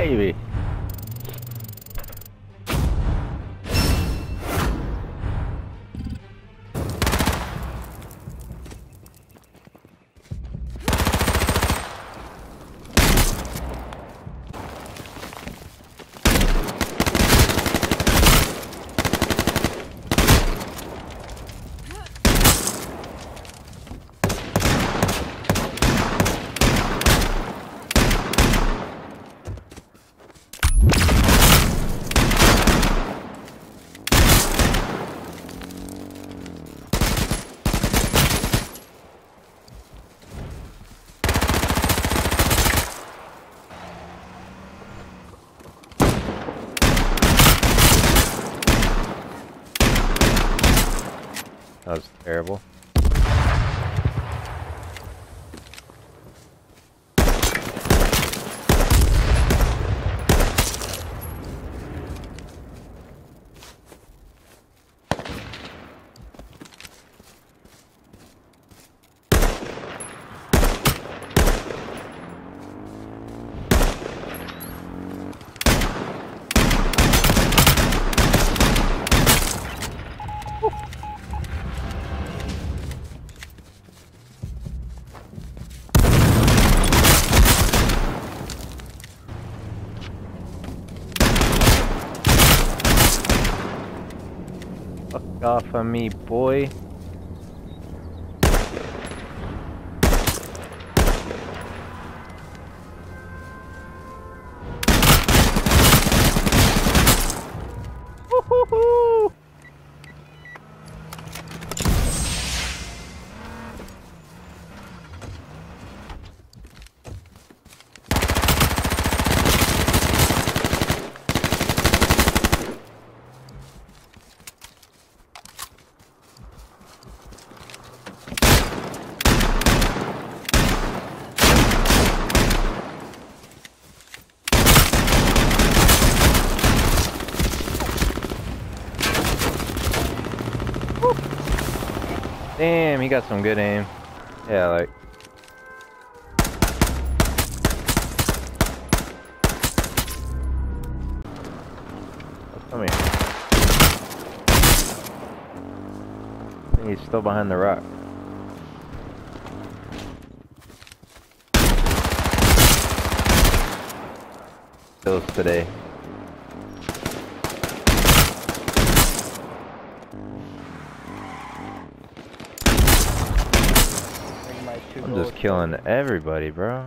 baby. That was terrible. Fuck off of me, boy. Damn, he got some good aim. Yeah, like. Come here. He's still behind the rock. Kills today. Killing everybody, bro.